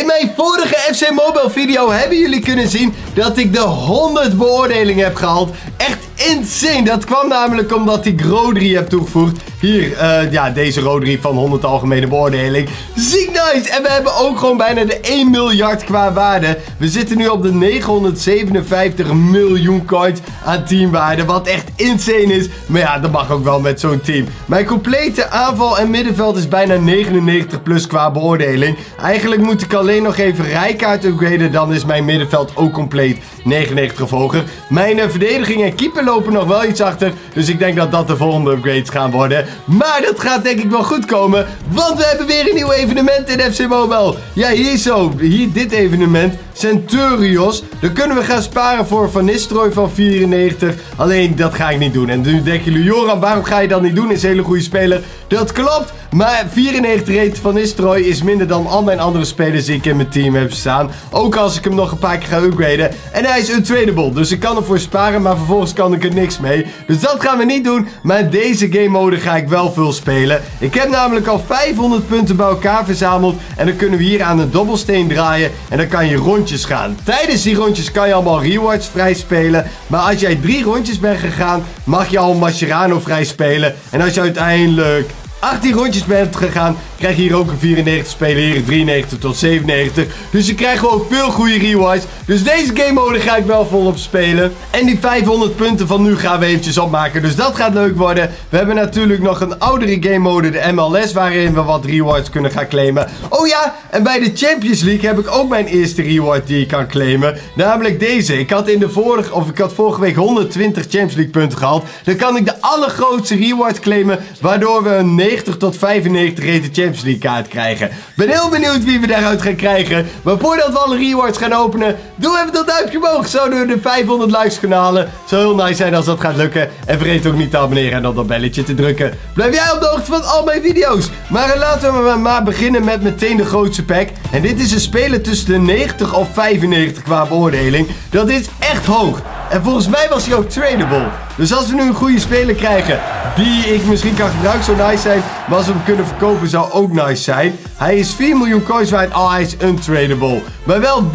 In mijn vorige FC Mobile video hebben jullie kunnen zien dat ik de 100 beoordelingen heb gehaald. Echt insane. Dat kwam namelijk omdat ik Rodri heb toegevoegd. Hier, uh, ja, deze Rodri van 100 algemene beoordeling. Ziek nice. En we hebben ook gewoon bijna de 1 miljard qua waarde. We zitten nu op de 957 miljoen coins aan teamwaarde. Wat echt insane is. Maar ja, dat mag ook wel met zo'n team. Mijn complete aanval en middenveld is bijna 99 plus qua beoordeling. Eigenlijk moet ik alleen nog even rijkaart upgraden. Dan is mijn middenveld ook compleet 99 of hoger. Mijn verdediging en keeper lopen nog wel iets achter. Dus ik denk dat dat de volgende upgrades gaan worden. Maar dat gaat denk ik wel goed komen. Want we hebben weer een nieuw evenement in FC Mobile. Ja, hier zo. Hier dit evenement. Centurios. Dan kunnen we gaan sparen voor Van van 94. Alleen dat ga ik niet doen. En nu denken jullie, Joran, waarom ga je dat niet doen? Is een hele goede speler. Dat klopt. Maar 94 rate van is minder dan al mijn andere spelers die ik in mijn team heb staan. Ook als ik hem nog een paar keer ga upgraden. En hij is untradable. Dus ik kan ervoor sparen, maar vervolgens kan ik er niks mee. Dus dat gaan we niet doen. Maar deze game mode ga ik wel veel spelen. Ik heb namelijk al 500 punten bij elkaar verzameld. En dan kunnen we hier aan de dobbelsteen draaien. En dan kan je gaan. Tijdens die rondjes kan je allemaal rewards vrij spelen. Maar als jij drie rondjes bent gegaan, mag je al Mascherano vrij spelen. En als je uiteindelijk 18 rondjes bent gegaan, krijg je hier ook een 94 spelen. Hier een 93 tot 97. Dus je krijgt gewoon veel goede rewards. Dus deze game mode ga ik wel volop spelen. En die 500 punten van nu gaan we eventjes opmaken. Dus dat gaat leuk worden. We hebben natuurlijk nog een oudere game mode, de MLS, waarin we wat rewards kunnen gaan claimen. Oh ja, en bij de Champions League heb ik ook mijn eerste reward die ik kan claimen. Namelijk deze. Ik had in de vorige, of ik had vorige week 120 Champions League punten gehaald. Dan kan ik de allergrootste reward claimen, waardoor we een 90 tot 95 rated Champions League kaart krijgen. Ben heel benieuwd wie we daaruit gaan krijgen. Maar voordat we alle rewards gaan openen, doe even dat duimpje omhoog. Zouden we de 500 likes kanalen. Zou heel nice zijn als dat gaat lukken. En vergeet ook niet te abonneren en op dat belletje te drukken. Blijf jij op de hoogte van al mijn video's. Maar laten we maar beginnen met meteen de grootste pack. En dit is een speler tussen de 90 of 95 qua beoordeling. Dat is echt hoog. En volgens mij was hij ook tradable. Dus als we nu een goede speler krijgen die ik misschien kan gebruiken, zou nice zijn. Maar als we hem kunnen verkopen, zou ook nice zijn. Hij is 4 miljoen coins waard. Oh, hij is untradable. Maar wel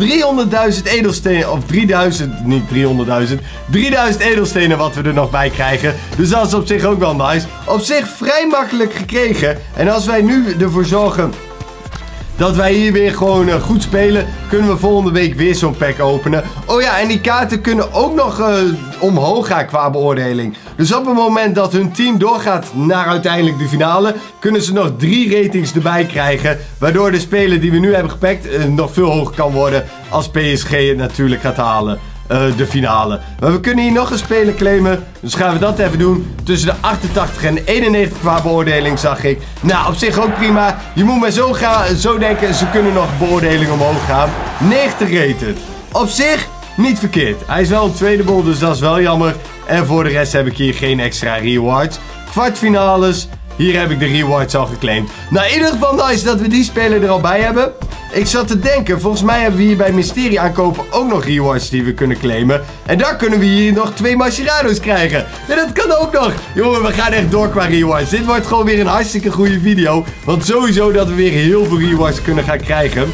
300.000 edelstenen. Of 3000, niet 300.000. 3000 edelstenen wat we er nog bij krijgen. Dus dat is op zich ook wel nice. Op zich vrij makkelijk gekregen. En als wij nu ervoor zorgen dat wij hier weer gewoon uh, goed spelen, kunnen we volgende week weer zo'n pack openen. Oh ja, en die kaarten kunnen ook nog uh, omhoog gaan qua beoordeling. Dus op het moment dat hun team doorgaat naar uiteindelijk de finale, kunnen ze nog drie ratings erbij krijgen. Waardoor de speler die we nu hebben gepakt uh, nog veel hoger kan worden als PSG het natuurlijk gaat halen. Uh, de finale. Maar we kunnen hier nog een speler claimen. Dus gaan we dat even doen. Tussen de 88 en 91 qua beoordeling zag ik. Nou, op zich ook prima. Je moet maar zo, gaan, zo denken. Ze kunnen nog beoordeling omhoog gaan. 90 rated. Op zich niet verkeerd. Hij is wel een tweede bol, dus dat is wel jammer. En voor de rest heb ik hier geen extra rewards. Kwartfinales. Hier heb ik de rewards al geclaimd. Nou, in ieder geval nice dat we die speler er al bij hebben. Ik zat te denken, volgens mij hebben we hier bij Mysterie aankopen ook nog rewards die we kunnen claimen. En dan kunnen we hier nog twee Macherados krijgen. En dat kan ook nog. Jongen, we gaan echt door qua rewards. Dit wordt gewoon weer een hartstikke goede video. Want sowieso dat we weer heel veel rewards kunnen gaan krijgen.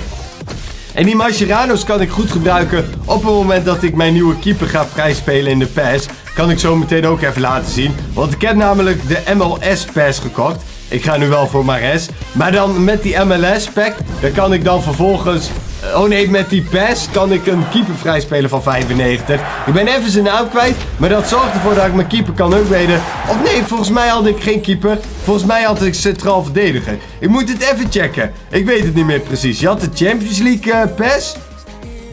En die Mascherano's kan ik goed gebruiken op het moment dat ik mijn nieuwe keeper ga vrijspelen in de PES. Kan ik zo meteen ook even laten zien. Want ik heb namelijk de MLS PES gekocht. Ik ga nu wel voor Mares. Maar dan met die MLS pack, dan kan ik dan vervolgens... Oh nee, met die PES kan ik een keeper vrijspelen van 95. Ik ben even zijn naam kwijt, maar dat zorgt ervoor dat ik mijn keeper kan upgraden. Of nee, volgens mij had ik geen keeper. Volgens mij had ik centraal verdediger. Ik moet het even checken. Ik weet het niet meer precies. Je had de Champions League uh.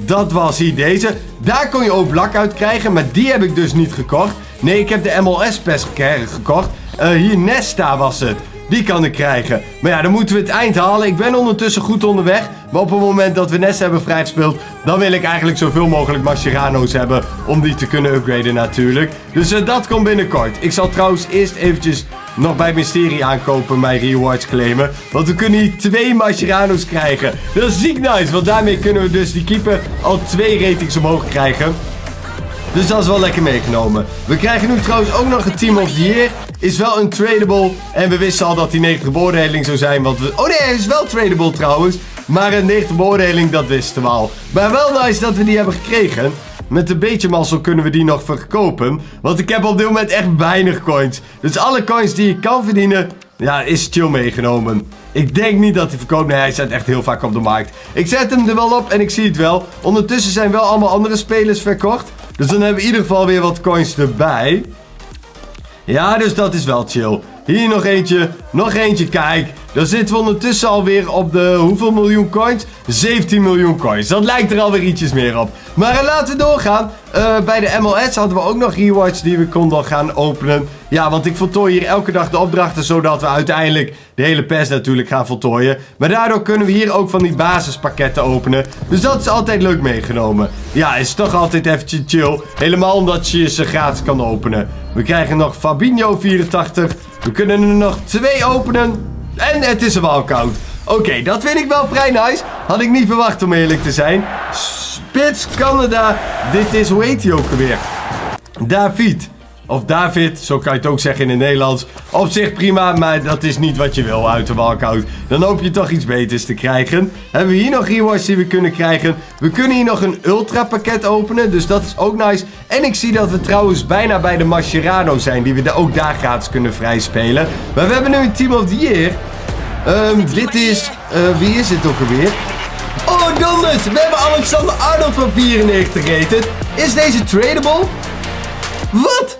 Dat was hier deze. Daar kon je ook blak uit krijgen, maar die heb ik dus niet gekocht. Nee, ik heb de MLS PES gekocht. Uh, hier Nesta was het. Die kan ik krijgen. Maar ja, dan moeten we het eind halen. Ik ben ondertussen goed onderweg. Maar op het moment dat we Nest hebben vrijgespeeld... dan wil ik eigenlijk zoveel mogelijk Mascherano's hebben... om die te kunnen upgraden natuurlijk. Dus uh, dat komt binnenkort. Ik zal trouwens eerst eventjes nog bij Mysterie aankopen... mijn rewards claimen. Want we kunnen hier twee Mascherano's krijgen. Dat is ziek nice. Want daarmee kunnen we dus die keeper al twee ratings omhoog krijgen. Dus dat is wel lekker meegenomen. We krijgen nu trouwens ook nog een Team of the Year. Is wel een tradable. En we wisten al dat die 90 beoordeling zou zijn. Want. Oh nee, hij is wel tradable trouwens. Maar een 90 beoordeling, dat wisten we al. Maar wel nice dat we die hebben gekregen. Met een beetje mazzel kunnen we die nog verkopen. Want ik heb op dit moment echt weinig coins. Dus alle coins die ik kan verdienen, ja, is chill meegenomen. Ik denk niet dat hij verkoopt. Nee, hij staat echt heel vaak op de markt. Ik zet hem er wel op en ik zie het wel. Ondertussen zijn wel allemaal andere spelers verkocht. Dus dan hebben we in ieder geval weer wat coins erbij. Ja, dus dat is wel chill. Hier nog eentje. Nog eentje. Kijk. Dan zitten we ondertussen alweer op de hoeveel miljoen coins? 17 miljoen coins. Dat lijkt er alweer ietsjes meer op. Maar uh, laten we doorgaan. Uh, bij de MLS hadden we ook nog rewards die we konden gaan openen. Ja, want ik voltooi hier elke dag de opdrachten. Zodat we uiteindelijk de hele pers natuurlijk gaan voltooien. Maar daardoor kunnen we hier ook van die basispakketten openen. Dus dat is altijd leuk meegenomen. Ja, is toch altijd eventjes chill. Helemaal omdat je ze gratis kan openen. We krijgen nog Fabinho 84. We kunnen er nog twee openen. En het is wel koud. Oké, dat vind ik wel vrij nice. Had ik niet verwacht om eerlijk te zijn. Spits Canada. Dit is, hoe heet hij ook alweer? David. Of David, zo kan je het ook zeggen in het Nederlands. Op zich prima, maar dat is niet wat je wil uit de walkout. Dan hoop je toch iets beters te krijgen. Hebben we hier nog rewards die we kunnen krijgen. We kunnen hier nog een ultra pakket openen, dus dat is ook nice. En ik zie dat we trouwens bijna bij de Mascherano zijn, die we ook daar gratis kunnen vrijspelen. Maar we hebben nu een Team of the Year. Um, dit is, uh, wie is dit ook alweer? Oh, donders! We hebben Alexander Arnold van 94 rated. Is deze tradable? Wat?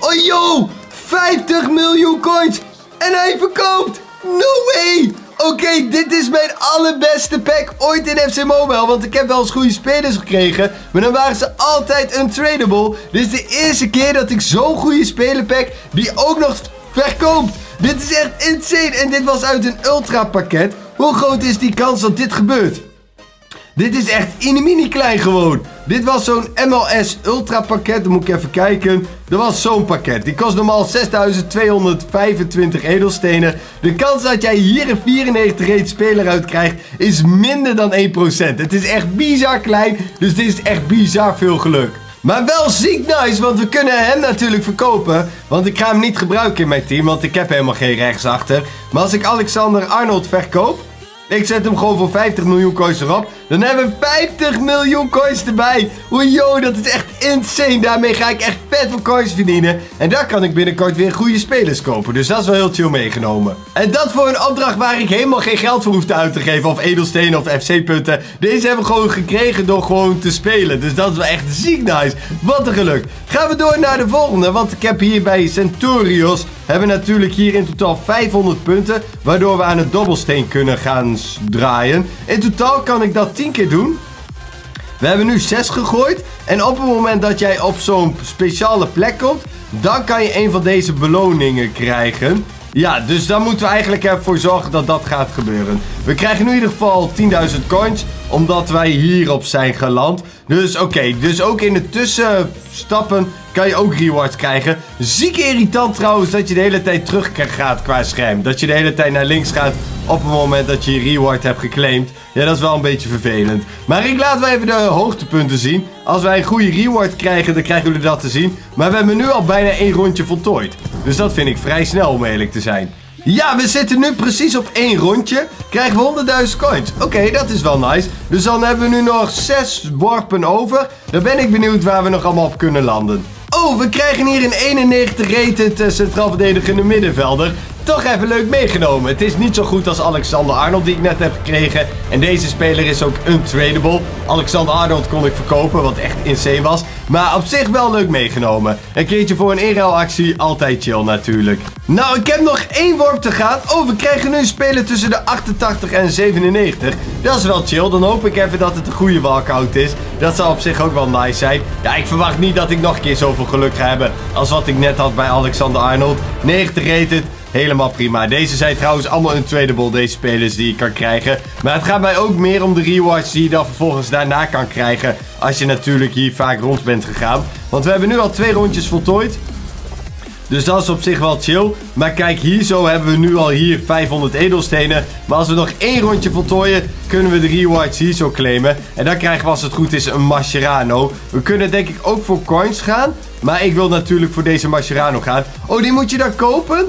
Oh, yo! 50 miljoen coins! En hij verkoopt! No way! Oké, dit is mijn allerbeste pack ooit in FC Mobile. Want ik heb wel eens goede spelers gekregen. Maar dan waren ze altijd untradable. Dit is de eerste keer dat ik zo'n goede spelerpack die ook nog verkoopt. Dit is echt insane. En dit was uit een ultra pakket. Hoe groot is die kans dat dit gebeurt? Dit is echt in mini klein gewoon. Dit was zo'n MLS Ultra pakket. Dan moet ik even kijken. Dat was zo'n pakket. Die kost normaal 6225 edelstenen. De kans dat jij hier een 94 rate speler uit krijgt is minder dan 1%. Het is echt bizar klein. Dus dit is echt bizar veel geluk. Maar wel ziek nice, want we kunnen hem natuurlijk verkopen. Want ik ga hem niet gebruiken in mijn team, want ik heb helemaal geen rechtsachter. Maar als ik Alexander Arnold verkoop, ik zet hem gewoon voor 50 miljoen coins erop. Dan hebben we 50 miljoen coins erbij. Yo, dat is echt insane. Daarmee ga ik echt vet veel coins verdienen. En daar kan ik binnenkort weer goede spelers kopen. Dus dat is wel heel chill meegenomen. En dat voor een opdracht waar ik helemaal geen geld voor hoefde uit te geven. Of edelstenen of FC-punten. Deze hebben we gewoon gekregen door gewoon te spelen. Dus dat is wel echt ziek nice. Wat een geluk. Gaan we door naar de volgende. Want ik heb hier bij Centurios... hebben natuurlijk hier in totaal 500 punten. Waardoor we aan het dobbelsteen kunnen gaan draaien. In totaal kan ik dat 10 keer doen. We hebben nu 6 gegooid. En op het moment dat jij op zo'n speciale plek komt, dan kan je een van deze beloningen krijgen. Ja, dus daar moeten we eigenlijk ervoor zorgen dat dat gaat gebeuren. We krijgen nu in ieder geval 10.000 coins, omdat wij hierop zijn geland. Dus oké, dus ook in de tussenstappen kan je ook rewards krijgen. Ziek irritant trouwens dat je de hele tijd terug gaat qua scherm. Dat je de hele tijd naar links gaat op het moment dat je je reward hebt geclaimd. Ja, dat is wel een beetje vervelend. Maar ik laat wel even de hoogtepunten zien. Als wij een goede reward krijgen, dan krijgen jullie dat te zien. Maar we hebben nu al bijna één rondje voltooid. Dus dat vind ik vrij snel om eerlijk te zijn. Ja, we zitten nu precies op één rondje. Krijgen we 100.000 coins. Oké, dat is wel nice. Dus dan hebben we nu nog 6 worpen over. Dan ben ik benieuwd waar we nog allemaal op kunnen landen. Oh, we krijgen hier een 91 rated uh, centraal verdedigende middenvelder toch even leuk meegenomen. Het is niet zo goed als Alexander Arnold die ik net heb gekregen. En deze speler is ook untradable. Alexander Arnold kon ik verkopen, wat echt insane was. Maar op zich wel leuk meegenomen. Een keertje voor een inruilactie, altijd chill natuurlijk. Nou, ik heb nog één worp te gaan. Oh, we krijgen nu een speler tussen de 88 en 97. Dat is wel chill. Dan hoop ik even dat het een goede walkout is. Dat zou op zich ook wel nice zijn. Ja, ik verwacht niet dat ik nog een keer zoveel geluk ga hebben als wat ik net had bij Alexander Arnold. 90 rated. Helemaal prima. Deze zijn trouwens allemaal untradable, deze spelers die je kan krijgen. Maar het gaat mij ook meer om de rewards die je dan vervolgens daarna kan krijgen. Als je natuurlijk hier vaak rond bent gegaan. Want we hebben nu al twee rondjes voltooid. Dus dat is op zich wel chill. Maar kijk, hier zo hebben we nu al hier 500 edelstenen. Maar als we nog één rondje voltooien, kunnen we de rewards hier zo claimen. En dan krijgen we als het goed is een Mascherano. We kunnen denk ik ook voor coins gaan. Maar ik wil natuurlijk voor deze Mascherano gaan. Oh, die moet je dan kopen?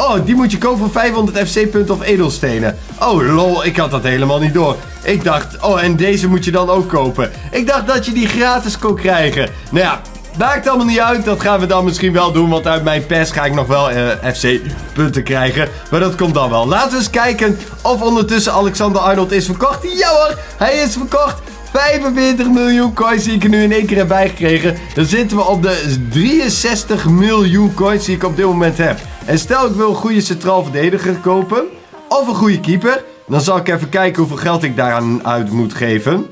Oh, die moet je kopen voor 500 FC-punten of edelstenen. Oh, lol, ik had dat helemaal niet door. Ik dacht, oh, en deze moet je dan ook kopen. Ik dacht dat je die gratis kon krijgen. Nou ja, Maakt allemaal niet uit, dat gaan we dan misschien wel doen. Want uit mijn pers ga ik nog wel eh, FC-punten krijgen. Maar dat komt dan wel. Laten we eens kijken of ondertussen Alexander Arnold is verkocht. Ja hoor, hij is verkocht. 45 miljoen coins die ik er nu in één keer heb bijgekregen. Dan zitten we op de 63 miljoen coins die ik op dit moment heb. En stel ik wil een goede centraal verdediger kopen. Of een goede keeper. Dan zal ik even kijken hoeveel geld ik daaraan uit moet geven.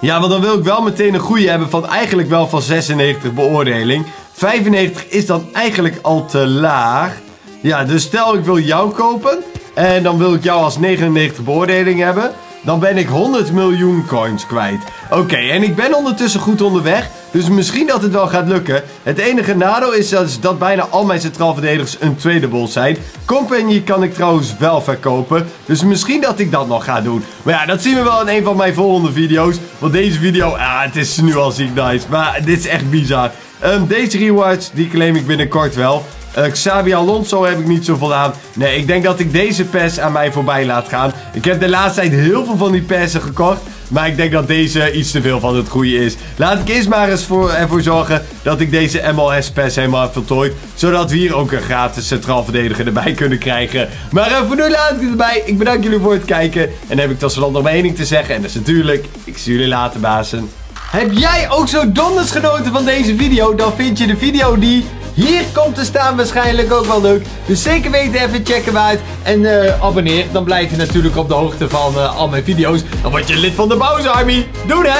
Ja, want dan wil ik wel meteen een goede hebben van eigenlijk wel van 96 beoordeling. 95 is dan eigenlijk al te laag. Ja, dus stel ik wil jou kopen. En dan wil ik jou als 99 beoordeling hebben. Dan ben ik 100 miljoen coins kwijt. Oké, en ik ben ondertussen goed onderweg. Dus misschien dat het wel gaat lukken. Het enige nadeel is dat, bijna al mijn centraal verdedigers een tweede bol zijn. Company kan ik trouwens wel verkopen. Dus misschien dat ik dat nog ga doen. Maar ja, dat zien we wel in een van mijn volgende video's. Want deze video, ah, het is nu al ziek nice. Maar dit is echt bizar. Um, deze rewards, die claim ik binnenkort wel. Uh, Xabi Alonso heb ik niet zoveel aan. Nee, ik denk dat ik deze pers aan mij voorbij laat gaan. Ik heb de laatste tijd heel veel van die persen gekocht. Maar ik denk dat deze iets te veel van het goede is. Laat ik eerst maar eens voor, ervoor zorgen dat ik deze MLS-pers helemaal heb voltooid. Zodat we hier ook een gratis centraal verdediger erbij kunnen krijgen. Maar uh, voor nu laat ik het erbij. Ik bedank jullie voor het kijken. En dan heb ik tot slot nog mening te zeggen. En dat is natuurlijk, ik zie jullie later bazen. Heb jij ook zo donders genoten van deze video? Dan vind je de video die hier komt te staan waarschijnlijk ook wel leuk. Dus zeker weten even checken we uit. En uh, abonneer. Dan blijf je natuurlijk op de hoogte van uh, al mijn video's. Dan word je lid van de Bowser Army. Doei hè!